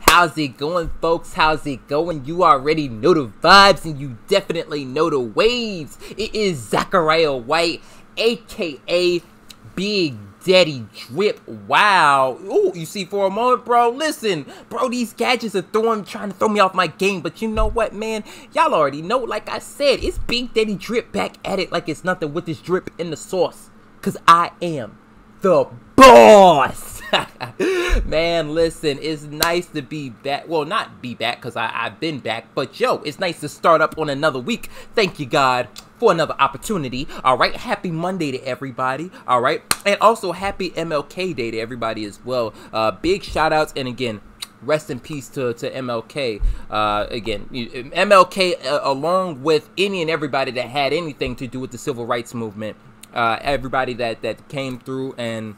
How's it going, folks? How's it going? You already know the vibes and you definitely know the waves. It is Zachariah White, aka Big Daddy Drip. Wow. Ooh, you see, for a moment, bro, listen, bro, these gadgets are throwing, trying to throw me off my game. But you know what, man? Y'all already know, like I said, it's Big Daddy Drip back at it like it's nothing with this drip in the sauce. Because I am the boss. Man, listen, it's nice to be back. Well, not be back because I've been back, but yo, it's nice to start up on another week. Thank you, God, for another opportunity. All right, happy Monday to everybody. All right, and also happy MLK Day to everybody as well. Uh, big shout outs, and again, rest in peace to, to MLK. Uh, again, MLK, uh, along with any and everybody that had anything to do with the civil rights movement, uh, everybody that, that came through and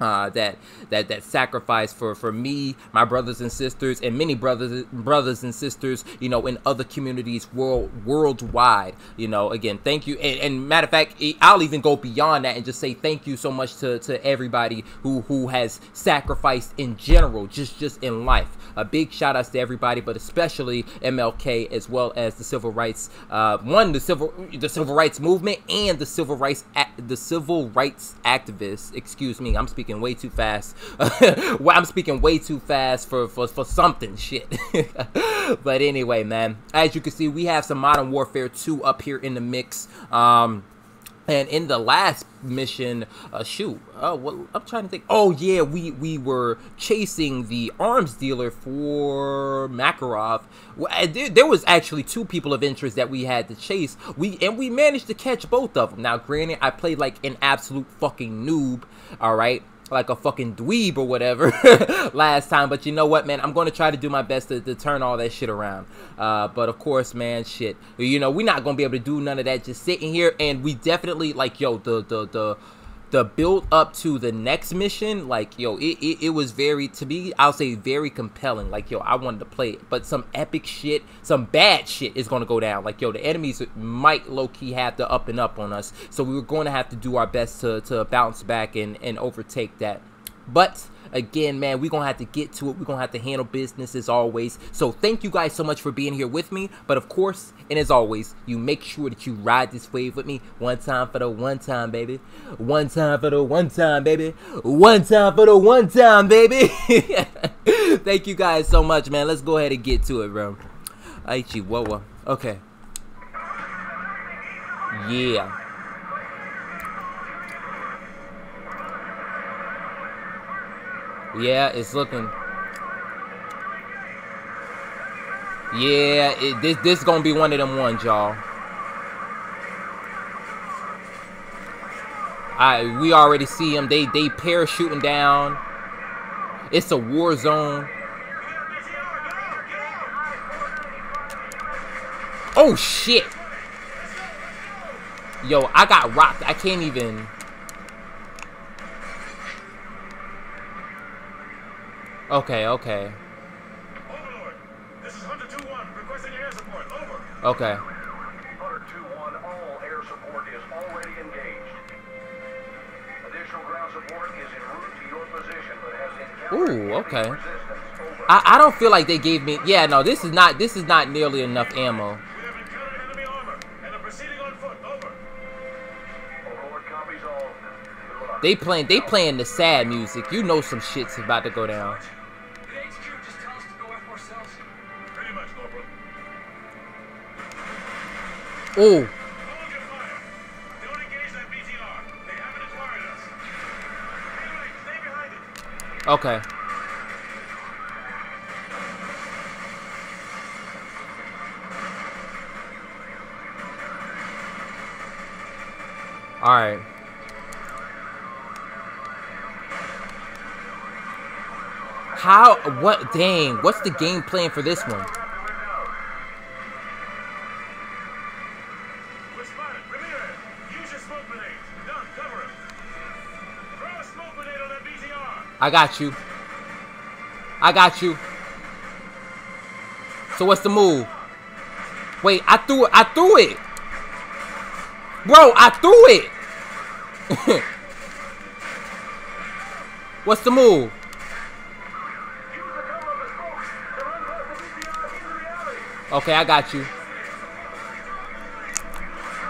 uh, that that that sacrifice for for me, my brothers and sisters, and many brothers brothers and sisters, you know, in other communities world worldwide. You know, again, thank you. And, and matter of fact, I'll even go beyond that and just say thank you so much to to everybody who who has sacrificed in general, just just in life. A big shout outs to everybody, but especially MLK as well as the civil rights uh, one the civil the civil rights movement and the civil rights the civil rights activists. Excuse me, I'm speaking speaking way too fast. I'm speaking way too fast for, for, for something shit. but anyway, man, as you can see, we have some Modern Warfare 2 up here in the mix. Um, and in the last mission, uh, shoot, oh, well, I'm trying to think. Oh yeah, we we were chasing the arms dealer for Makarov. There, there was actually two people of interest that we had to chase. We and we managed to catch both of them. Now, granted, I played like an absolute fucking noob. All right, like a fucking dweeb or whatever last time. But you know what, man? I'm going to try to do my best to, to turn all that shit around. Uh, but of course, man, shit. You know, we're not going to be able to do none of that just sitting here. And we definitely, like, yo, the, the, the, the build up to the next mission, like yo, it, it, it, was very to me, I'll say very compelling. Like yo, I wanted to play it, but some epic shit, some bad shit is gonna go down. Like yo, the enemies might low key have to up and up on us, so we were going to have to do our best to to bounce back and and overtake that. But again, man, we're going to have to get to it. We're going to have to handle business as always. So thank you guys so much for being here with me. But of course, and as always, you make sure that you ride this wave with me. One time for the one time, baby. One time for the one time, baby. One time for the one time, baby. thank you guys so much, man. Let's go ahead and get to it, bro. Aichi, whoa, whoa. Okay. Yeah. Yeah, it's looking. Yeah, it, this this gonna be one of them ones, y'all. I we already see them. They they parachuting down. It's a war zone. Oh shit! Yo, I got rocked. I can't even. Okay, okay. Overlord, this is Hunter 2-1, requesting air support. Over. Okay. Hunter 2-1, all air support is already engaged. Additional ground support is en route to your position, but has Ooh, okay. I, I don't feel like they gave me yeah no this is not this is not nearly enough ammo. They playing they playing the sad music. You know some shit's about to go down. Oh. Okay. Alright. How, what, dang, what's the game plan for this one? I got you. I got you. So what's the move? Wait, I threw it. I threw it. Bro, I threw it. what's the move? Okay, I got you.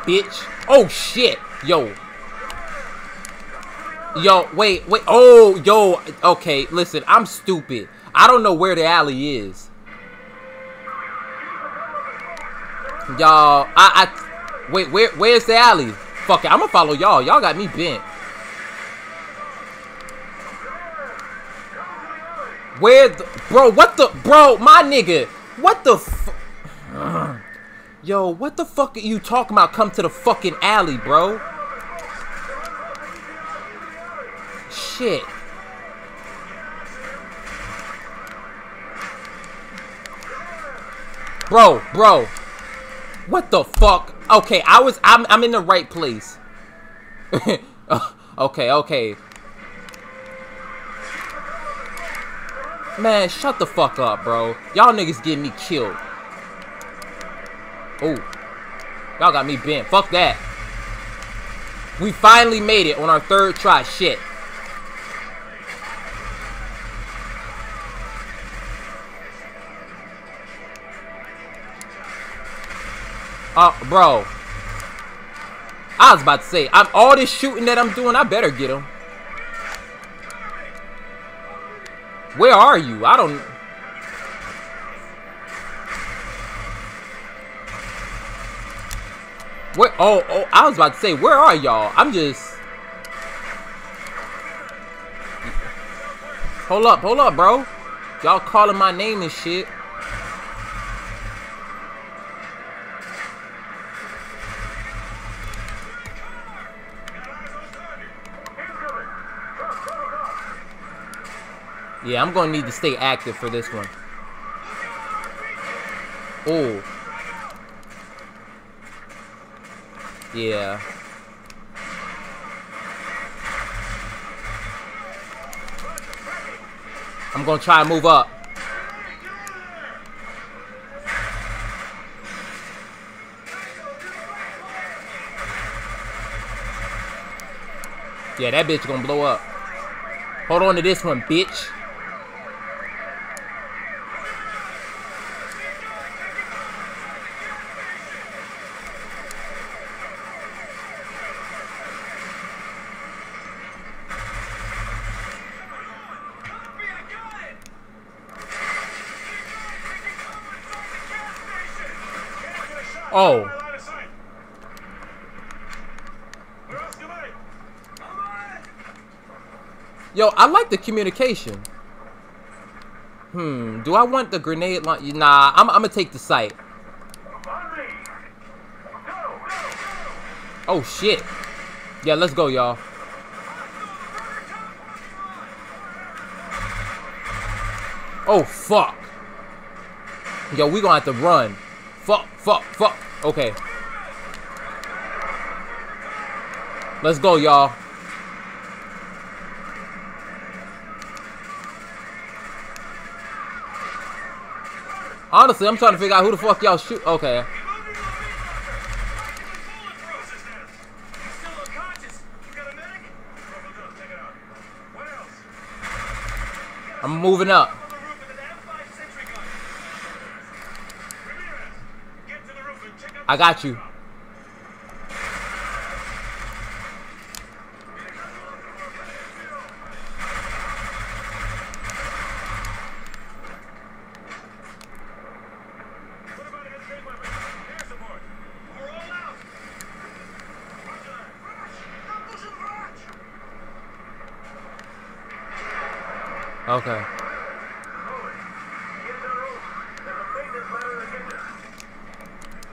Bitch. Oh, shit. Yo, Yo, wait, wait. Oh, yo. Okay, listen, I'm stupid. I don't know where the alley is. Y'all, I, I, wait, where, where's the alley? Fuck it, I'm gonna follow y'all. Y'all got me bent. Where the, bro, what the, bro, my nigga, what the Yo, what the fuck are you talking about? Come to the fucking alley, bro. Shit. Bro, bro. What the fuck? Okay, I was, I'm, I'm in the right place. Uh, okay, okay. Man, shut the fuck up, bro. Y'all niggas getting me killed. Oh. Y'all got me bent. Fuck that. We finally made it on our third try. Shit. Oh, bro. I was about to say, I'm all this shooting that I'm doing, I better get him. Where are you? I don't... Where? Oh, oh, I was about to say, where are y'all? I'm just... Hold up, hold up, bro. Y'all calling my name and shit. Yeah, I'm going to need to stay active for this one. Oh. Yeah. I'm gonna try and move up. Yeah, that bitch gonna blow up. Hold on to this one, bitch. Oh. Yo, I like the communication. Hmm, do I want the grenade launch? Nah, I'm, I'm gonna take the sight. Oh, shit. Yeah, let's go, y'all. Oh, fuck. Yo, we gonna have to run. Fuck, fuck, fuck. Okay. Let's go, y'all. Honestly, I'm trying to figure out who the fuck y'all shoot. Okay. I'm moving up. I got you. Okay.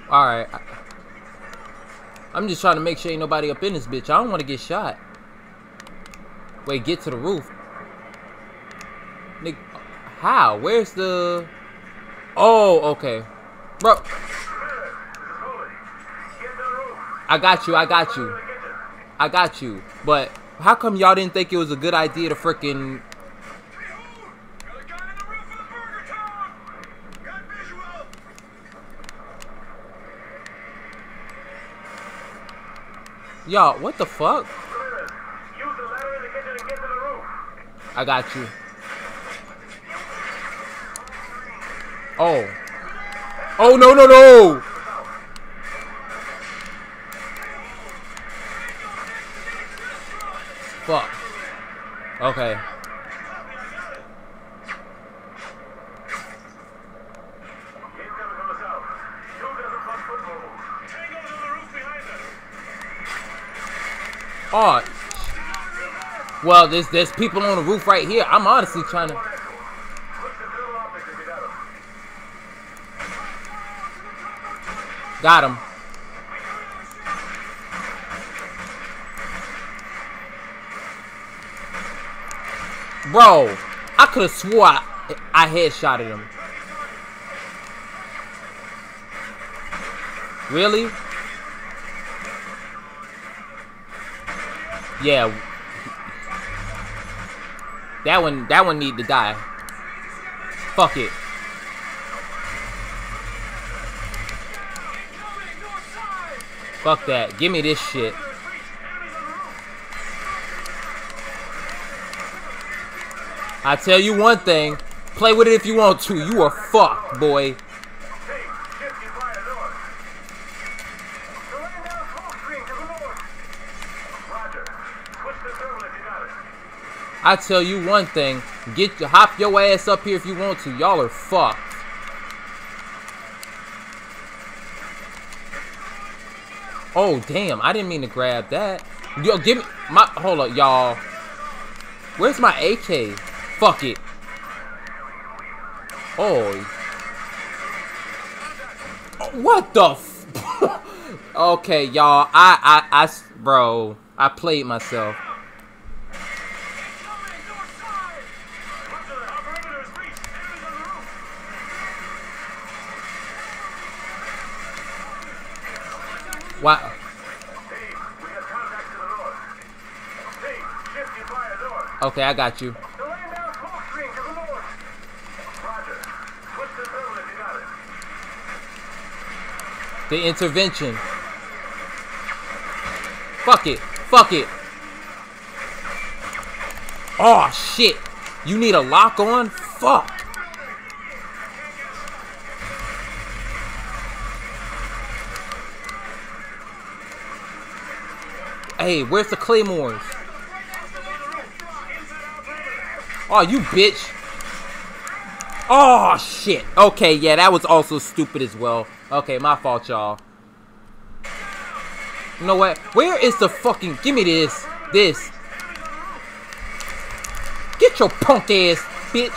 Alright. I'm just trying to make sure ain't nobody up in this bitch. I don't want to get shot. Wait, get to the roof. Nick, how? Where's the... Oh, okay. Bro. I got you, I got you. I got you. But how come y'all didn't think it was a good idea to freaking Y'all, what the fuck? I got you. Oh. Oh, no, no, no! Fuck. Okay. Oh. Well, there's there's people on the roof right here. I'm honestly trying to. Got him. Bro, I could have swore I, I headshotted him. Really? Yeah. That one, that one need to die. Fuck it. Fuck that. Give me this shit. I tell you one thing. Play with it if you want to. You are fucked, boy. I tell you one thing. Get your hop your ass up here if you want to. Y'all are fucked. Oh damn! I didn't mean to grab that. Yo, give me my. Hold up, y'all. Where's my AK? Fuck it. Oh. What the Okay, y'all. I, I, I, bro. I played myself. Wow. Okay, I got you. The intervention. Fuck it. Fuck it. Oh, shit. You need a lock on? Fuck. Hey, where's the claymores? Oh, you bitch. Oh, shit. Okay, yeah, that was also stupid as well. Okay, my fault, y'all. You know what? Where is the fucking... Give me this. This. Get your punk ass, bitch.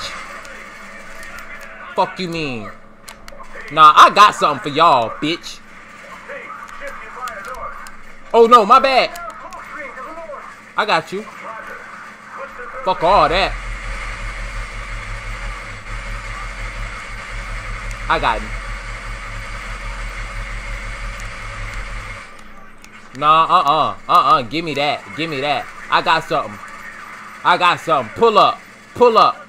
Fuck you mean? Nah, I got something for y'all, bitch. Oh, no, my bad. I got you. Fuck all that. I got him. Nah, uh-uh. Uh-uh. Give me that. Give me that. I got something. I got something. Pull up. Pull up.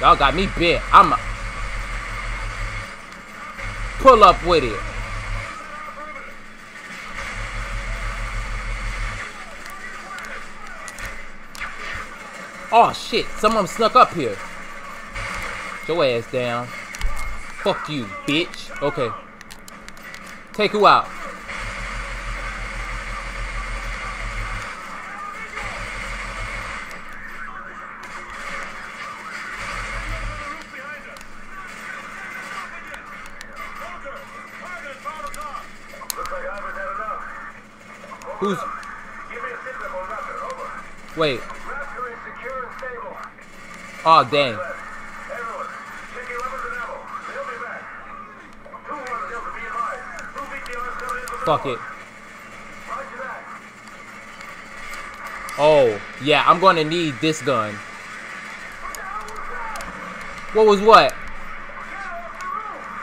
Y'all got me bit. I'm a... Pull up with it. Oh shit, someone snuck up here. Your ass down. Fuck you, bitch. Okay. Take who out? Who's... Wait. Oh, dang. Fuck it. Oh, yeah, I'm going to need this gun. What was what?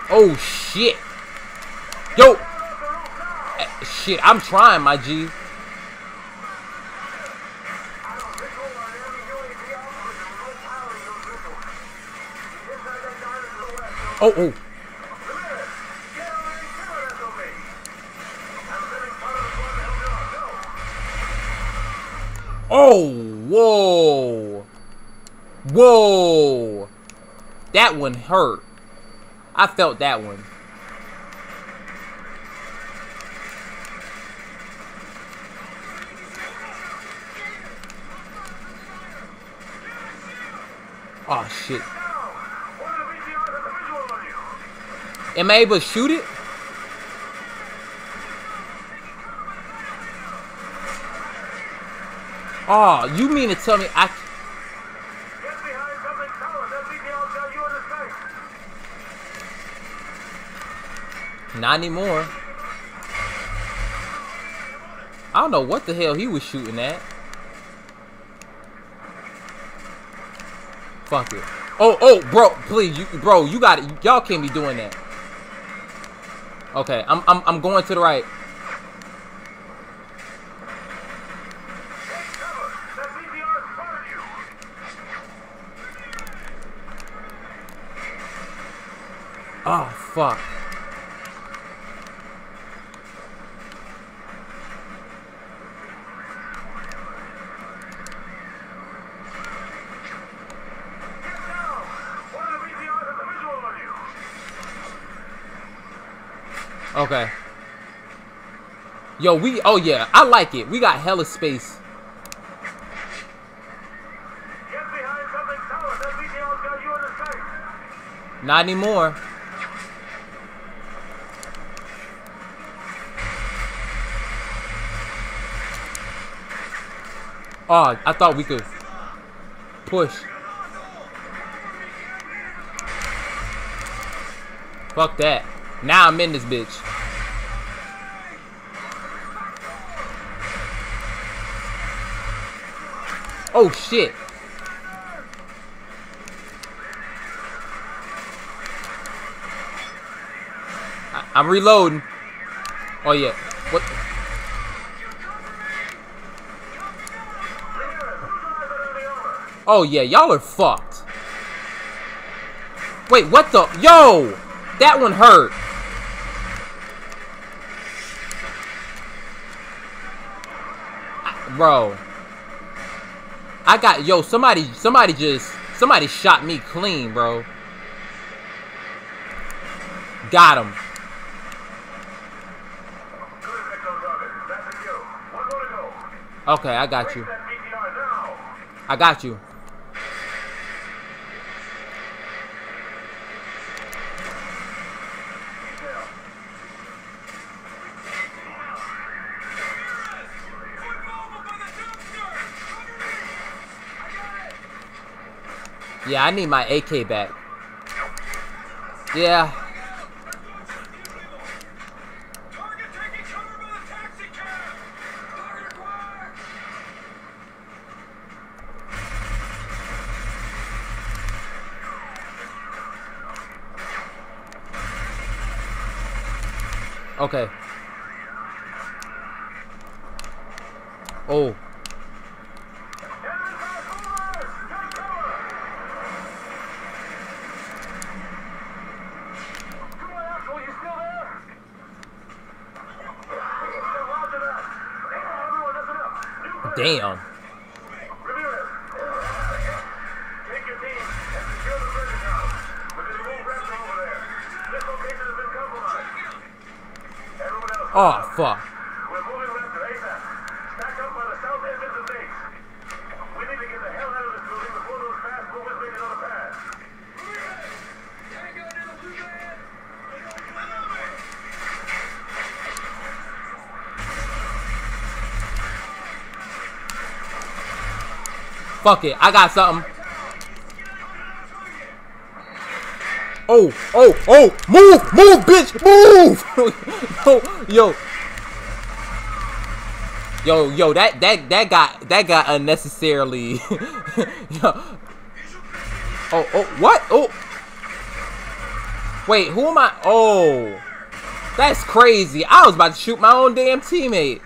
Oh, shit. Yo! Eh, shit, I'm trying, my G. Oh, oh. Oh, whoa. Whoa. That one hurt. I felt that one. Oh shit. Am I able to shoot it? Oh, you mean to tell me I... Not anymore. I don't know what the hell he was shooting at. Fuck it. Oh, oh, bro, please, you, bro, you got it. Y'all can't be doing that. Okay, I'm, I'm, I'm going to the right. Oh, fuck. Okay. Yo, we, oh yeah, I like it. We got hella space. Not anymore. Oh, I thought we could push. Fuck that. Now I'm in this bitch. Oh shit. I'm reloading. Oh yeah. What? Oh yeah, y'all are fucked. Wait, what the? Yo! That one hurt. Bro. I got, yo, somebody, somebody just, somebody shot me clean, bro. Got him. Okay, I got you. I got you. Yeah, I need my AK back. Yeah. Okay. Another pass. Fuck it. I got something. Oh, oh, oh, move, move, bitch, move! yo, yo, yo, yo, that that that got that got unnecessarily. yo. Oh, oh, what? Oh, wait, who am I? Oh, that's crazy. I was about to shoot my own damn teammate.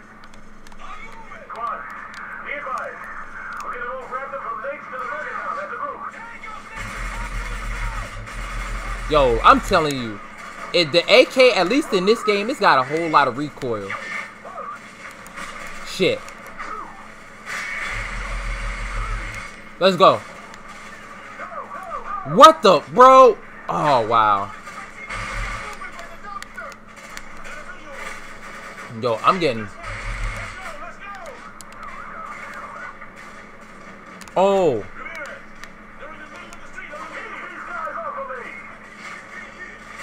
Yo, I'm telling you, it, the AK, at least in this game, it's got a whole lot of recoil. Shit. Let's go. What the, bro? Oh, wow. Yo, I'm getting... Oh.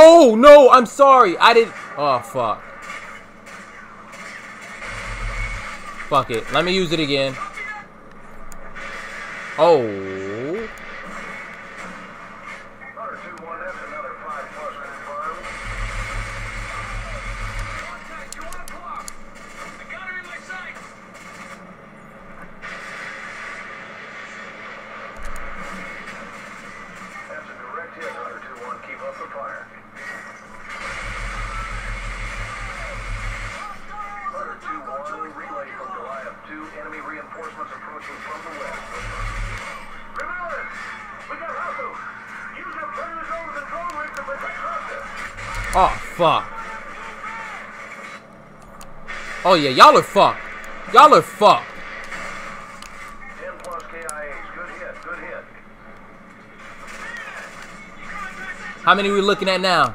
Oh, no, I'm sorry. I didn't. Oh, fuck. Fuck it. Let me use it again. Oh. Oh, fuck. Oh, yeah, y'all are fucked. Y'all are fucked. How many we looking at now?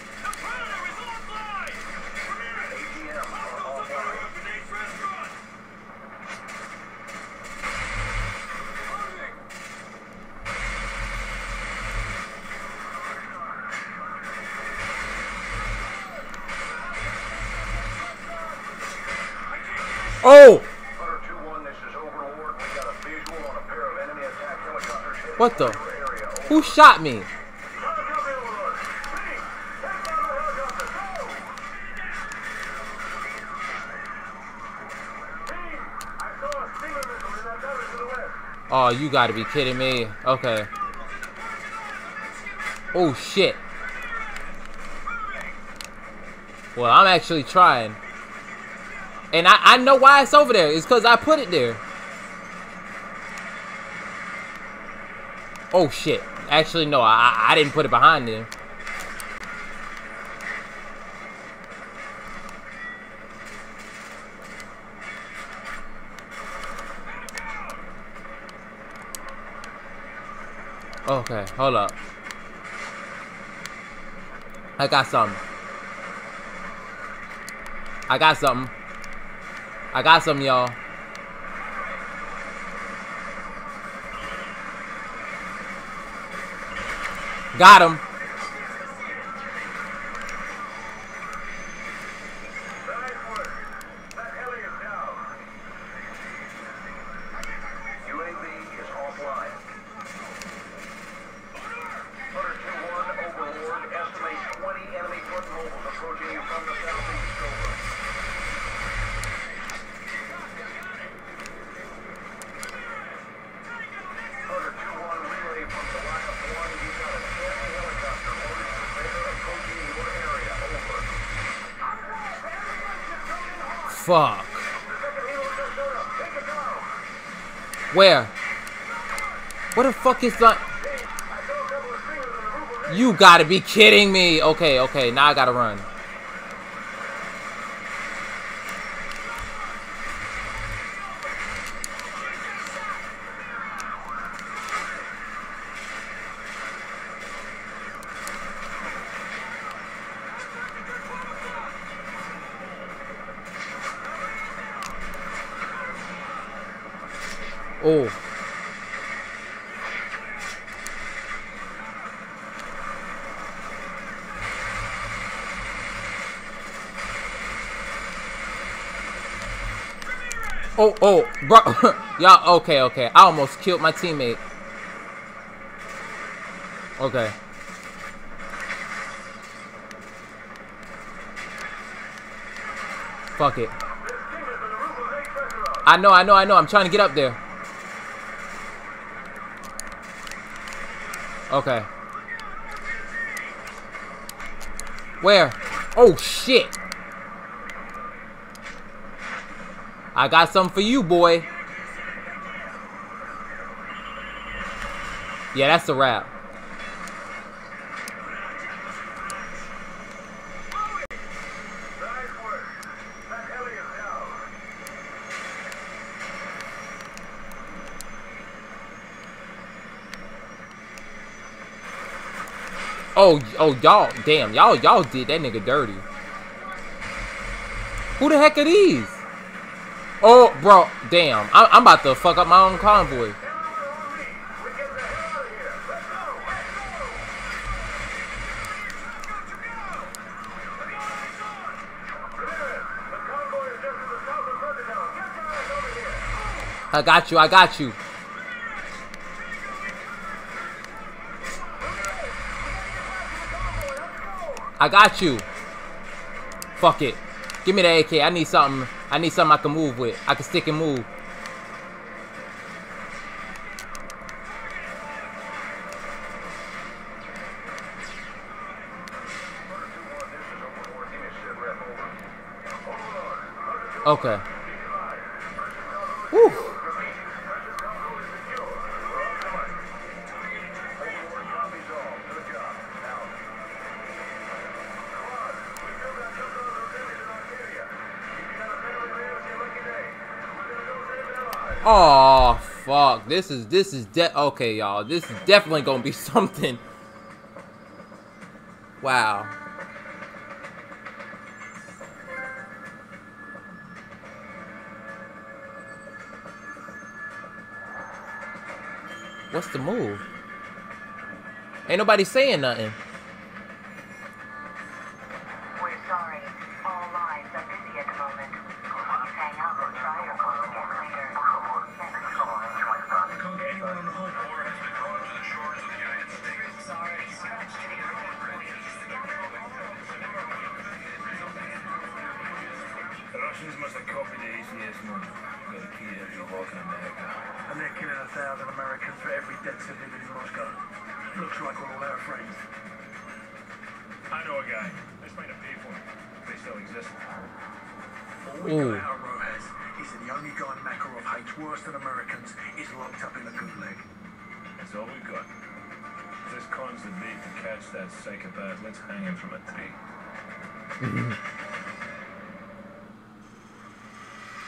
What the? Who shot me? Oh, you gotta be kidding me. Okay. Oh, shit. Well, I'm actually trying. And I, I know why it's over there. It's because I put it there. Oh, shit. Actually, no, I, I didn't put it behind him. Okay, hold up. I got something. I got something. I got something, y'all. Got him. Where? What the fuck is that? You gotta be kidding me. Okay, okay, now I gotta run. Oh. Oh, oh, bro. Y'all, okay, okay. I almost killed my teammate. Okay. Fuck it. I know, I know, I know. I'm trying to get up there. Okay. Where? Oh, shit. I got something for you, boy. Yeah, that's a wrap. Nice work. That heli is down. Oh, oh, y'all, damn, y'all, y'all did that nigga dirty. Who the heck are these? Oh, bro, damn, I'm, I'm about to fuck up my own convoy. I got you, I got getting I got you. Fuck it. Give me the AK. I need something. I need something I can move with. I can stick and move. Okay. Fuck! This is this is de okay, y'all. This is definitely gonna be something. Wow. What's the move? Ain't nobody saying nothing.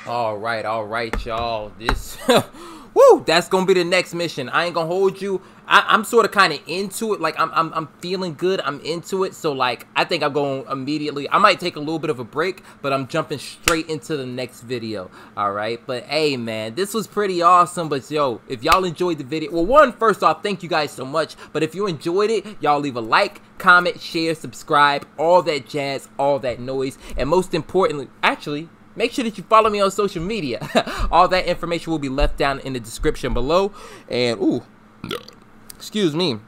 All right, all right, y'all. This, woo, that's gonna be the next mission. I ain't gonna hold you. I, I'm sort of kind of into it. Like I'm, I'm, I'm feeling good. I'm into it. So like, I think I'm going immediately. I might take a little bit of a break, but I'm jumping straight into the next video. All right. But hey, man, this was pretty awesome. But yo, if y'all enjoyed the video, well, one, first off, thank you guys so much. But if you enjoyed it, y'all leave a like, comment, share, subscribe, all that jazz, all that noise, and most importantly, actually. Make sure that you follow me on social media. All that information will be left down in the description below. And, ooh, excuse me.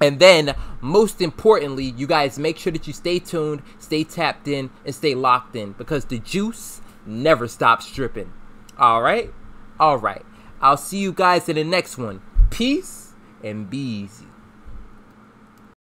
And then, most importantly, you guys make sure that you stay tuned, stay tapped in, and stay locked in because the juice never stops dripping. All right? All right. I'll see you guys in the next one. Peace and be easy.